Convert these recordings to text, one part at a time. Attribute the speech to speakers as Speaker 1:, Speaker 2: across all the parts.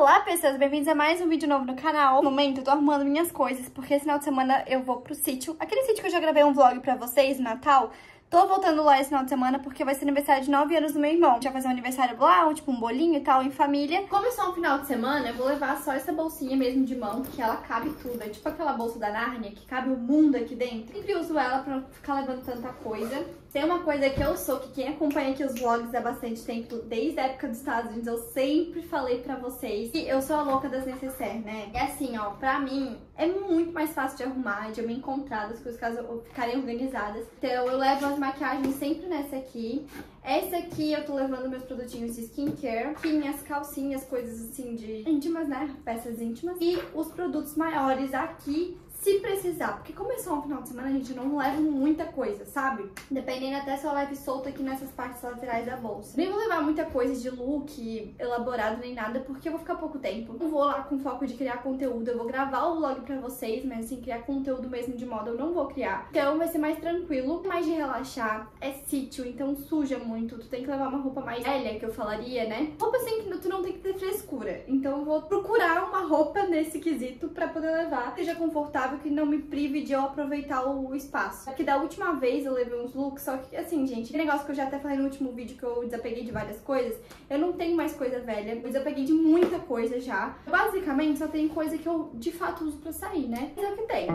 Speaker 1: Olá pessoas, bem-vindos a mais um vídeo novo no canal. No momento eu tô arrumando minhas coisas, porque esse final de semana eu vou pro sítio. Aquele sítio que eu já gravei um vlog pra vocês Natal. Tô voltando lá esse final de semana porque vai ser aniversário de 9 anos do meu irmão. A gente vai fazer um aniversário lá, um, tipo um bolinho e tal, em família. Como é só um final de semana, eu vou levar só essa bolsinha mesmo de mão, que ela cabe tudo. É tipo aquela bolsa da Nárnia, que cabe o mundo aqui dentro. Sempre uso ela pra não ficar levando tanta coisa. Tem uma coisa que eu sou, que quem acompanha aqui os vlogs há bastante tempo, desde a época dos Estados Unidos, eu sempre falei pra vocês que eu sou a louca das necessaires, né? É assim, ó, pra mim é muito mais fácil de arrumar, de eu me encontrar, das coisas caso ficarem organizadas. Então eu levo as maquiagens sempre nessa aqui. Essa aqui eu tô levando meus produtinhos de skincare, aqui minhas calcinhas, coisas assim de íntimas, né? Peças íntimas. E os produtos maiores aqui se precisar, porque como é só um final de semana, a gente não leva muita coisa, sabe? Dependendo até se eu leve solto aqui nessas partes laterais da bolsa. Nem vou levar muita coisa de look elaborado nem nada, porque eu vou ficar pouco tempo. Não vou lá com foco de criar conteúdo, eu vou gravar o vlog pra vocês, mas assim, criar conteúdo mesmo de moda eu não vou criar. Então vai ser mais tranquilo, mais de relaxar, é sítio, então suja muito, tu tem que levar uma roupa mais velha, que eu falaria, né? Roupa assim que tu não tem que ter frescura, então eu vou procurar uma roupa nesse quesito pra poder levar, seja confortável que não me prive de eu aproveitar o espaço. Porque da última vez eu levei uns looks, só que assim, gente, negócio que eu já até falei no último vídeo que eu desapeguei de várias coisas, eu não tenho mais coisa velha, eu desapeguei de muita coisa já. Basicamente só tem coisa que eu de fato uso pra sair, né? Mas é o que tem.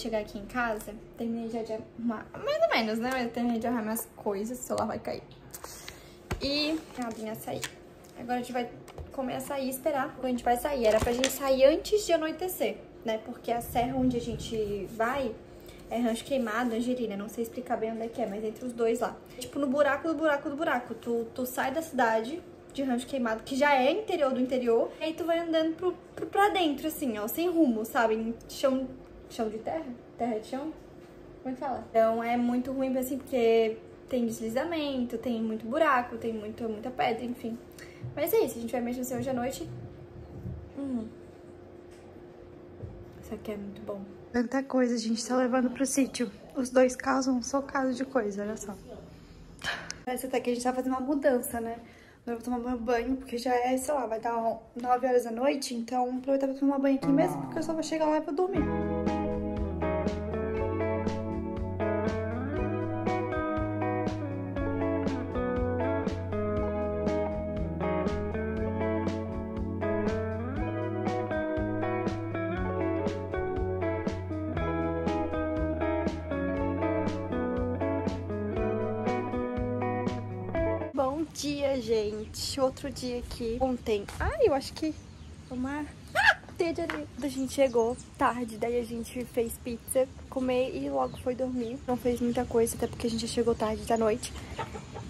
Speaker 1: Chegar aqui em casa, terminei já de arrumar, mais ou menos, né? Mas terminei de arrumar minhas coisas, o celular vai cair. E a abinha açaí. Agora a gente vai comer açaí e esperar quando a gente vai sair. Era pra gente sair antes de anoitecer, né? Porque a serra onde a gente vai é rancho queimado, angelina. Não sei explicar bem onde é que é, mas entre os dois lá. Tipo, no buraco do buraco do buraco. Tu, tu sai da cidade de rancho queimado, que já é interior do interior, e aí tu vai andando pro, pro, pra dentro, assim, ó, sem rumo, sabe? Chão chão de terra? Terra de chão? Como é que fala? Então é muito ruim, assim, porque tem deslizamento, tem muito buraco, tem muito, muita pedra, enfim. Mas é isso, a gente vai mexer hoje à noite. Hum. Isso aqui é muito bom. Tanta coisa a gente tá levando pro sítio. Os dois carros vão socados de coisa, olha só. Parece até que a gente tá fazendo uma mudança, né? Agora eu vou tomar banho, porque já é, sei lá, vai dar 9 horas da noite, então aproveitar pra tomar banho aqui mesmo, porque eu só vou chegar lá e vou dormir. Dia, gente. Outro dia aqui. Ontem. Ai, eu acho que uma de areia. A gente chegou tarde, daí a gente fez pizza, comer e logo foi dormir. Não fez muita coisa, até porque a gente chegou tarde da noite.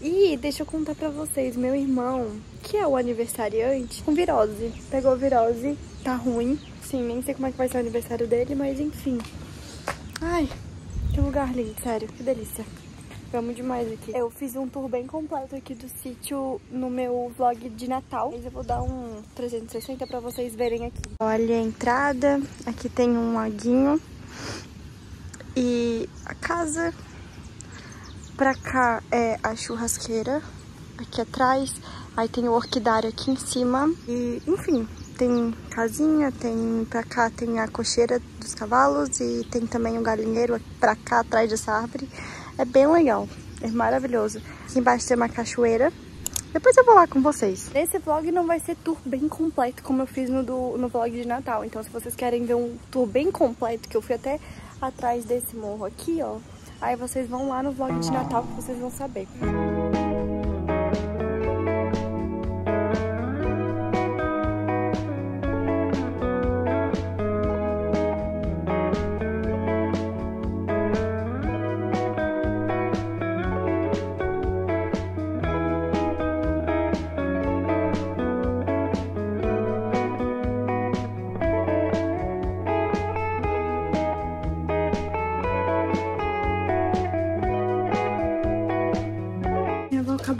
Speaker 1: E deixa eu contar pra vocês, meu irmão, que é o aniversariante, com virose. Pegou virose, tá ruim. Sim, nem sei como é que vai ser o aniversário dele, mas enfim. Ai, que lugar lindo, sério, que delícia. Amo demais aqui. Eu fiz um tour bem completo aqui do sítio no meu vlog de Natal. Mas eu vou dar um 360 pra vocês verem aqui. Olha a entrada. Aqui tem um laguinho. E a casa. Pra cá é a churrasqueira. Aqui atrás. Aí tem o orquidário aqui em cima. E, enfim, tem casinha, tem pra cá tem a cocheira dos cavalos e tem também um galinheiro pra cá atrás dessa árvore. É bem legal, é maravilhoso. Aqui embaixo tem uma cachoeira. Depois eu vou lá com vocês. Esse vlog não vai ser tour bem completo, como eu fiz no, do, no vlog de Natal. Então, se vocês querem ver um tour bem completo, que eu fui até atrás desse morro aqui, ó. Aí vocês vão lá no vlog de Natal que vocês vão saber.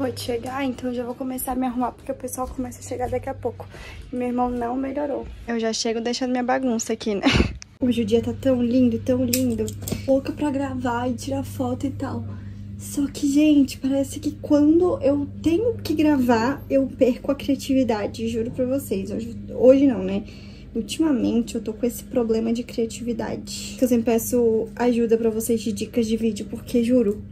Speaker 1: Acabou de chegar, então já vou começar a me arrumar, porque o pessoal começa a chegar daqui a pouco. Meu irmão não melhorou. Eu já chego deixando minha bagunça aqui, né? Hoje o dia tá tão lindo, tão lindo. Louca pra gravar e tirar foto e tal. Só que, gente, parece que quando eu tenho que gravar, eu perco a criatividade, juro pra vocês. Hoje, hoje não, né? Ultimamente eu tô com esse problema de criatividade. Eu sempre peço ajuda pra vocês de dicas de vídeo, porque juro,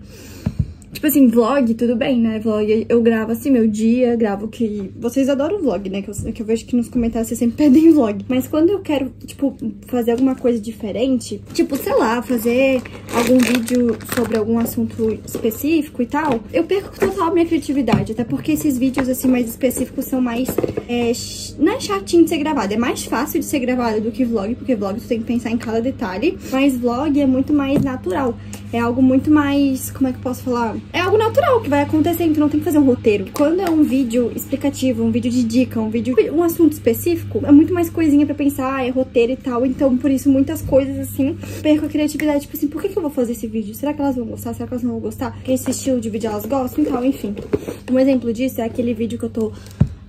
Speaker 1: Tipo assim, vlog, tudo bem, né? Vlog, eu gravo assim meu dia, gravo que... Vocês adoram vlog, né? Que eu, que eu vejo que nos comentários vocês sempre pedem vlog. Mas quando eu quero, tipo, fazer alguma coisa diferente, tipo, sei lá, fazer algum vídeo sobre algum assunto específico e tal, eu perco total a minha criatividade. Até porque esses vídeos, assim, mais específicos são mais... É, não é chatinho de ser gravado, é mais fácil de ser gravado do que vlog, porque vlog tu tem que pensar em cada detalhe. Mas vlog é muito mais natural. É algo muito mais, como é que eu posso falar? É algo natural que vai acontecer, então não tem que fazer um roteiro. Quando é um vídeo explicativo, um vídeo de dica, um vídeo, um assunto específico, é muito mais coisinha pra pensar, é roteiro e tal. Então, por isso, muitas coisas assim, perco a criatividade. Tipo assim, por que, que eu vou fazer esse vídeo? Será que elas vão gostar? Será que elas não vão gostar? Porque esse estilo de vídeo elas gostam? Então, enfim. Um exemplo disso é aquele vídeo que eu tô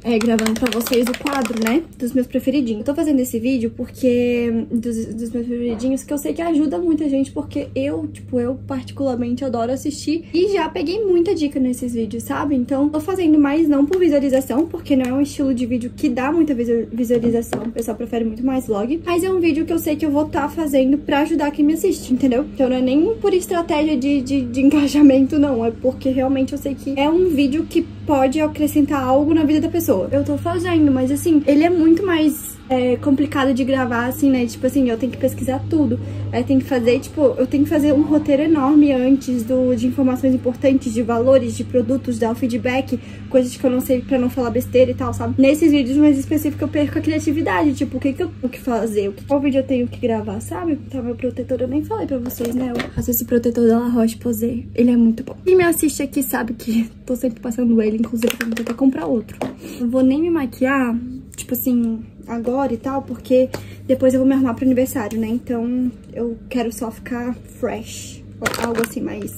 Speaker 1: é, gravando pra vocês o quadro, né, dos meus preferidinhos. Tô fazendo esse vídeo porque, dos, dos, meus preferidinhos, que eu sei que ajuda muita gente, porque eu, tipo, eu particularmente adoro assistir e já peguei muita dica nesses vídeos, sabe? Então, tô fazendo mais não por visualização, porque não é um estilo de vídeo que dá muita visualização, o pessoal prefere muito mais vlog, mas é um vídeo que eu sei que eu vou estar tá fazendo pra ajudar quem me assiste, entendeu? Então não é nem por estratégia de, de, de engajamento, não, é porque realmente eu sei que é um vídeo que pode acrescentar algo na vida da pessoa. Eu tô fazendo, mas assim, ele é muito mais é complicado de gravar, assim, né? Tipo assim, eu tenho que pesquisar tudo. Aí tem que fazer, tipo, eu tenho que fazer um roteiro enorme antes do, de informações importantes, de valores, de produtos, dar o feedback, coisas que eu não sei pra não falar besteira e tal, sabe? Nesses vídeos mais específicos eu perco a criatividade, tipo, o que que eu tenho que fazer? O que, qual vídeo eu tenho que gravar, sabe? Tá, meu protetor eu nem falei pra vocês, né? Eu faço esse protetor da La Roche-Posay, ele é muito bom. Quem me assiste aqui sabe que tô sempre passando ele, inclusive eu vou até comprar outro. Não vou nem me maquiar, tipo assim, agora e tal, porque depois eu vou me arrumar pro aniversário, né? Então eu quero só ficar fresh, algo assim mais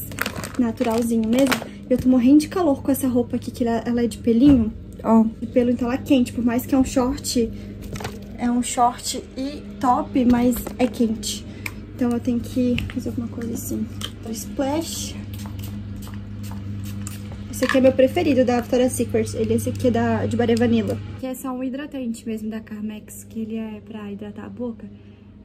Speaker 1: naturalzinho mesmo. Eu tô morrendo de calor com essa roupa aqui, que ela, é de pelinho, ó. O pelo então ela é quente, por mais que é um short, é um short e top, mas é quente. Então eu tenho que fazer alguma coisa assim. Splash. Esse aqui é meu preferido da Victoria's Secret. Ele, esse aqui é da, de Baria Vanilla. Que é só um hidratante mesmo da Carmex, que ele é pra hidratar a boca.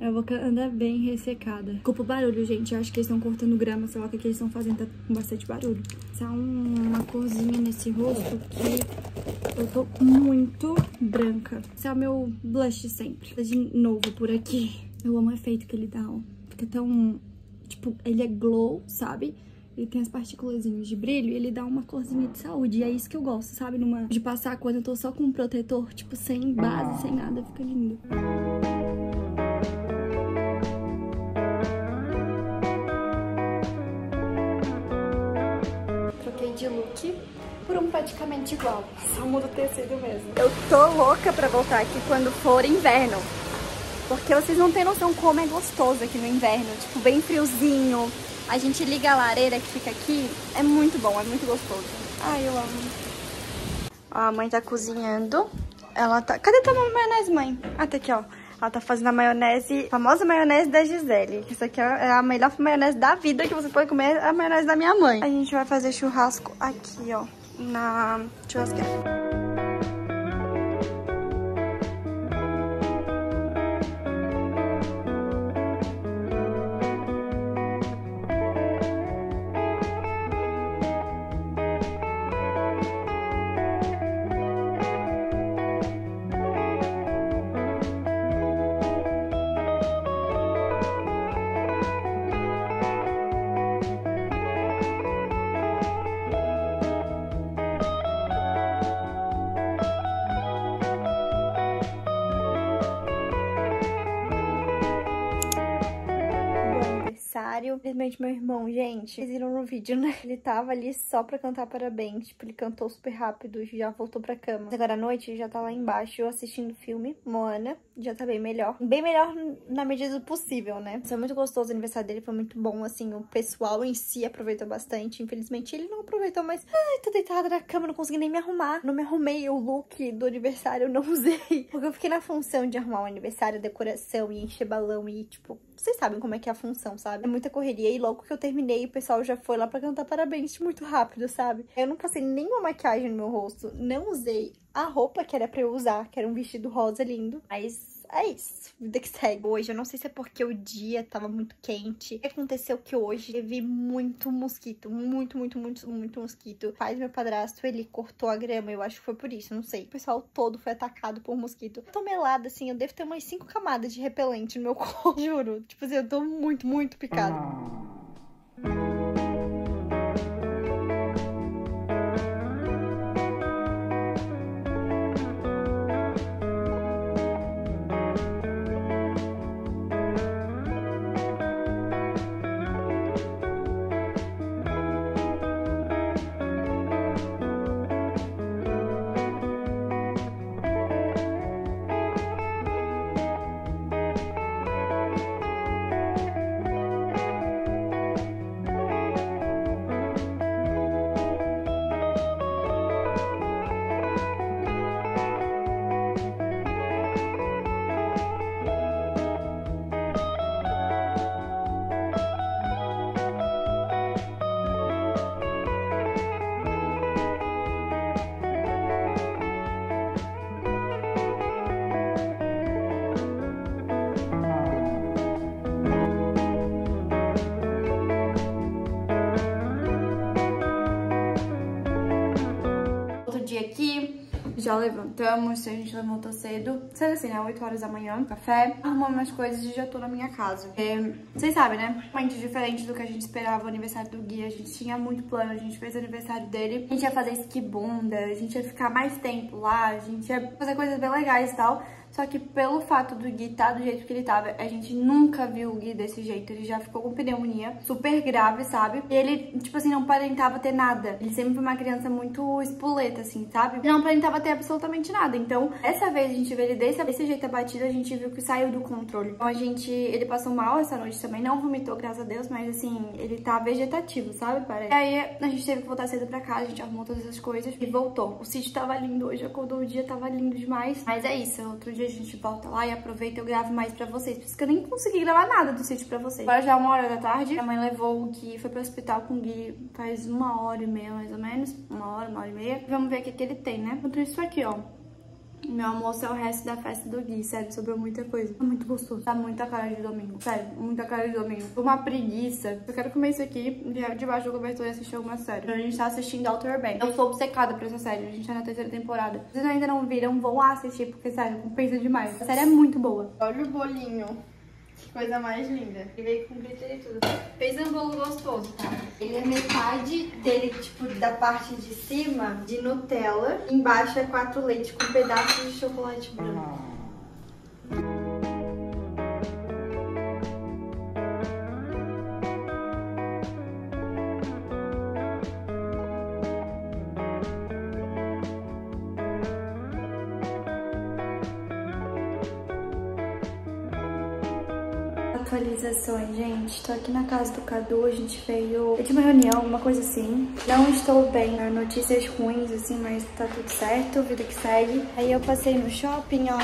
Speaker 1: A boca anda bem ressecada. Desculpa o barulho, gente. Eu acho que eles estão cortando grama, sei lá o que, que eles estão fazendo. Tá com bastante barulho. É uma corzinha nesse rosto que eu tô muito branca. Esse é o meu blush sempre. Tá de novo por aqui. Eu amo o efeito que ele dá, ó. Fica tão... Tipo, ele é glow, sabe? Ele tem as partículas de brilho e ele dá uma corzinha de saúde. E é isso que eu gosto, sabe? Numa, de passar quando eu tô só com um protetor, tipo, sem base, sem nada, fica lindo. Troquei de look por um praticamente igual, só muda o tecido mesmo. Eu tô louca pra voltar aqui quando for inverno. Porque vocês não têm noção como é gostoso aqui no inverno. Tipo, bem friozinho, a gente liga a lareira que fica aqui, é muito bom, é muito gostoso. Ai, eu amo. Ó, a mãe tá cozinhando. Ela tá... Cadê tua maionese, mãe? Ah, tá aqui, ó. Ela tá fazendo a maionese, a famosa maionese da Gisele. Isso aqui é a melhor maionese da vida que você pode comer, a maionese da minha mãe. A gente vai fazer churrasco aqui, ó, na churrasqueira. Infelizmente, meu irmão, gente, vocês viram no vídeo, né? Ele tava ali só pra cantar parabéns. Tipo, ele cantou super rápido, já voltou pra cama. Mas agora à noite já tá lá embaixo assistindo filme, Moana. Já tá bem melhor. Bem melhor na medida do possível, né? Foi muito gostoso o aniversário dele, foi muito bom, assim. O pessoal em si aproveitou bastante. Infelizmente, ele não aproveitou, mas... Ai, tô deitada na cama, não consegui nem me arrumar. Não me arrumei o look do aniversário, eu não usei. Porque eu fiquei na função de arrumar o aniversário, decoração e encher balão e, tipo, vocês sabem como é que é a função, sabe? É muita correria. E logo que eu terminei, o pessoal já foi lá pra cantar parabéns muito rápido, sabe? Eu não passei nenhuma maquiagem no meu rosto. Não usei a roupa que era pra eu usar, que era um vestido rosa lindo. Mas é isso, vida que segue. Hoje, eu não sei se é porque o dia tava muito quente. O que aconteceu que hoje teve muito mosquito, muito, muito, muito, muito mosquito. Faz meu padrasto, ele cortou a grama, eu acho que foi por isso, não sei. O pessoal todo foi atacado por mosquito. Eu tô melada, assim, eu devo ter umas cinco camadas de repelente no meu corpo, juro. Tipo assim, eu tô muito, muito picada. Já levantamos, a gente levantou cedo, cedo assim, né, 8 horas da manhã, café, arrumamos umas coisas e já tô na minha casa. É, vocês sabem, né, muito diferente do que a gente esperava. O aniversário do Gui, a gente tinha muito plano, a gente fez o aniversário dele, a gente ia fazer esquibunda, a gente ia ficar mais tempo lá, a gente ia fazer coisas bem legais e tal, só que pelo fato do Gui estar tá do jeito que ele tava, a gente nunca viu o Gui desse jeito. Ele já ficou com pneumonia super grave, sabe? E ele, tipo assim, não aparentava ter nada. Ele sempre foi uma criança muito espoleta, assim, sabe? Não aparentava ter absolutamente nada. Então, essa vez a gente vê ele desse, desse jeito abatido, a gente viu que saiu do controle. Então a gente, ele passou mal essa noite também, não vomitou, graças a Deus, mas assim, ele tá vegetativo, sabe? Parece. E aí a gente teve que voltar cedo pra casa, a gente arrumou todas as coisas e voltou. O sítio tava lindo hoje, acordou o dia, tava lindo demais. Mas é isso, outro dia dia a gente volta lá e aproveita eu gravo mais pra vocês. Por isso que eu nem consegui gravar nada do sítio pra vocês. Agora já é uma hora da tarde. Minha mãe levou o Gui, foi pro hospital com o Gui faz uma hora e meia, mais ou menos. Uma hora, uma hora e meia. Vamos ver o que, que ele tem, né? Enquanto isso aqui, ó. Meu almoço é o resto da festa do Gui, sério, sobrou muita coisa. Tá muito gostoso. Tá muita cara de domingo, sério, muita cara de domingo. Uma preguiça. Eu quero comer isso aqui debaixo do cobertor e assistir alguma série. A gente tá assistindo Outer Banks. Eu sou obcecada por essa série, a gente tá na terceira temporada. Vocês ainda não viram, vão lá assistir, porque, sério, compensa demais. A série é muito boa.
Speaker 2: Olha o bolinho. Coisa mais linda.
Speaker 1: Ele veio com glitter e tudo. Fez um bolo gostoso, tá? Ele é metade dele, tipo, da parte de cima, de Nutella. Embaixo é quatro leite com pedaços de chocolate branco. Gente. Tô aqui na casa do Cadu, a gente veio de uma reunião, alguma coisa assim. Não estou bem, né? notícias ruins, assim, mas tá tudo certo, vida que segue. Aí eu passei no shopping, ó,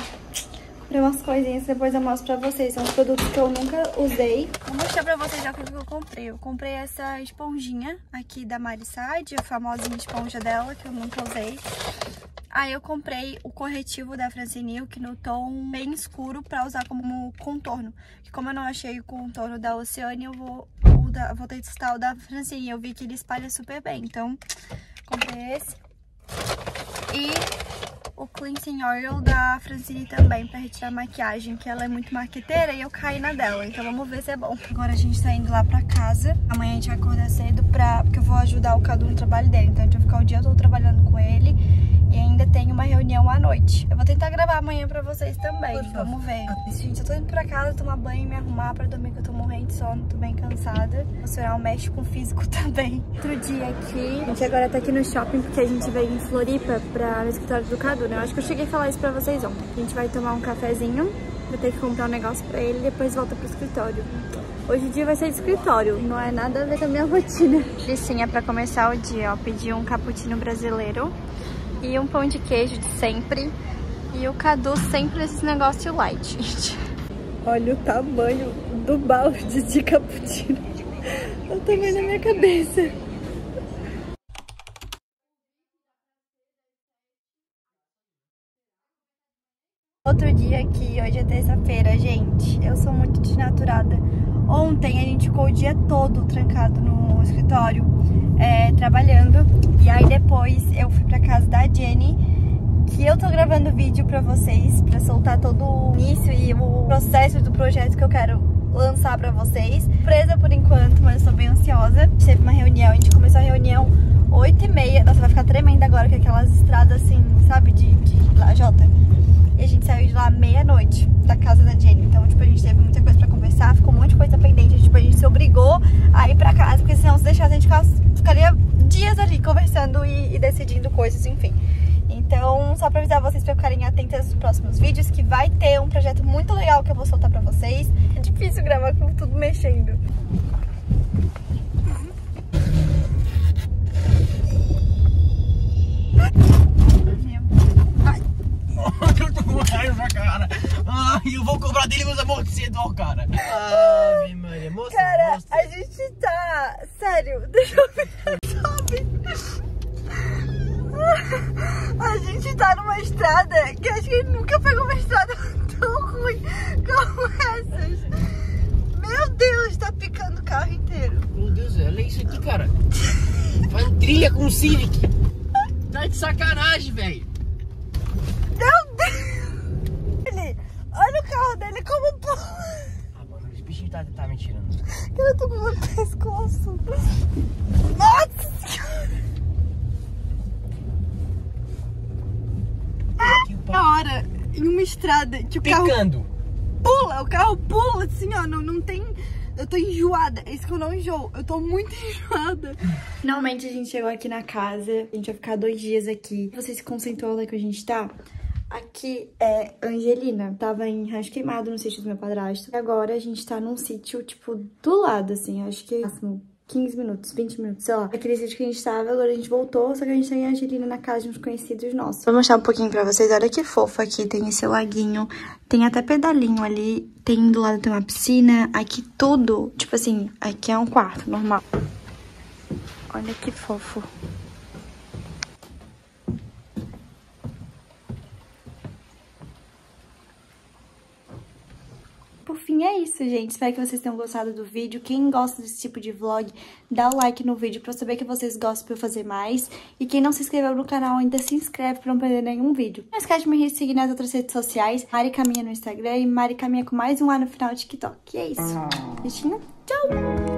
Speaker 1: comprei umas coisinhas, depois eu mostro pra vocês. São os produtos que eu nunca usei. Vou mostrar pra vocês já o que eu comprei. Eu comprei essa esponjinha aqui da Marisade, a famosinha esponja dela, que eu nunca usei. Aí eu comprei o corretivo da Francine que no tom bem escuro pra usar como contorno. Que como eu não achei o contorno da Oceane, eu vou, vou testar o da Francine. Eu vi que ele espalha super bem, então comprei esse. E o cleansing oil da Francine também pra retirar maquiagem, que ela é muito maqueteira e eu caí na dela. Então vamos ver se é bom. Agora a gente tá indo lá pra casa. Amanhã a gente vai acordar cedo pra... porque eu vou ajudar o Cadu no trabalho dele. Então a gente vai ficar o dia todo trabalhando com ele. E ainda tem uma reunião à noite. Eu vou tentar gravar amanhã pra vocês também. Vamos ver. Gente, eu tô indo pra casa tomar banho e me arrumar pra dormir, que eu tô morrendo de sono, tô bem cansada. Emocional mexe com o físico também. Outro dia aqui. A gente agora tá aqui no shopping porque a gente veio em Floripa pra, no escritório do Cadu, né? Eu acho que eu cheguei a falar isso pra vocês ontem. A gente vai tomar um cafezinho. Vou ter que comprar um negócio pra ele e depois volta pro escritório. Hoje o dia vai ser de escritório, não é nada a ver com a minha rotina. Licinha pra começar o dia, ó. Pedi um cappuccino brasileiro e um pão de queijo de sempre. E o Cadu sempre esses negócios light, gente. Olha o tamanho do balde de cappuccino. O tamanho da minha cabeça. Outro dia aqui, hoje é terça-feira, gente. Eu sou muito desnaturada. Ontem a gente ficou o dia todo trancado no escritório, é, trabalhando. E aí depois eu fui pra casa da Jenny, que eu tô gravando vídeo pra vocês, pra soltar todo o início e o processo do projeto que eu quero lançar pra vocês. Presa por enquanto, mas eu tô bem ansiosa. Teve uma reunião, a gente começou a reunião 8 e meia. Nossa, vai ficar tremenda agora, com aquelas estradas assim, sabe, de, de lajota. E a gente saiu de lá meia-noite, da casa da Jenny. Então, tipo, a gente teve muita coisa pra conversar, ficou um monte de coisa pendente. Tipo, a gente se obrigou a ir pra casa, porque senão se deixasse a gente ficaria dias ali conversando e, e decidindo coisas, enfim. Então, só pra avisar vocês pra ficarem atentas nos próximos vídeos, que vai ter um projeto muito legal que eu vou soltar pra vocês. É difícil gravar com tudo mexendo.
Speaker 3: Na cara. Ai, eu vou cobrar dele meus amortecedor, cara. Ave Maria, moça,
Speaker 1: Cara,
Speaker 3: mostra.
Speaker 1: a gente tá... Sério, deixa eu ver, sabe? A gente tá numa estrada que acho que ele nunca pegou uma estrada tão ruim como essas. Meu Deus, tá picando o carro inteiro.
Speaker 3: Meu Deus, olha isso aqui, cara. Faz trilha com o Civic. Tá de sacanagem, velho.
Speaker 1: Meu Deus! Ele, olha o carro dele como pula.
Speaker 3: Ah, mano, esse bichinho tá, tá me tirando.
Speaker 1: Eu tô com o meu pescoço. Nossa senhora!
Speaker 3: Aqui o pau
Speaker 1: Na hora, em uma estrada, que o carro
Speaker 3: picando.
Speaker 1: pula, o carro pula, assim, ó, não, não tem... Eu tô enjoada, é isso que eu não enjoo, eu tô muito enjoada. Finalmente a gente chegou aqui na casa, a gente vai ficar dois dias aqui. Você se concentrou lá que a gente tá? Aqui é Angelina, tava em Rancho Queimado, no sítio do meu padrasto. E agora a gente tá num sítio, tipo, do lado, assim, acho que máximo 15 minutos, 20 minutos, sei lá. Aquele sítio que a gente tava, agora a gente voltou, só que a gente tá em Angelina na casa de uns conhecidos nossos. Vou mostrar um pouquinho pra vocês, olha que fofo aqui, tem esse laguinho, tem até pedalinho ali, tem do lado tem uma piscina, aqui tudo, tipo assim, aqui é um quarto normal. Olha que fofo. Por fim, é isso, gente. Espero que vocês tenham gostado do vídeo. Quem gosta desse tipo de vlog, dá o like no vídeo pra eu saber que vocês gostam pra eu fazer mais. E quem não se inscreveu no canal, ainda se inscreve pra não perder nenhum vídeo. Não esquece de me seguir nas outras redes sociais. Mari Caminha no Instagram e Mari Caminha com mais um A no final do TikTok. E é isso. Beijinho. Tchau!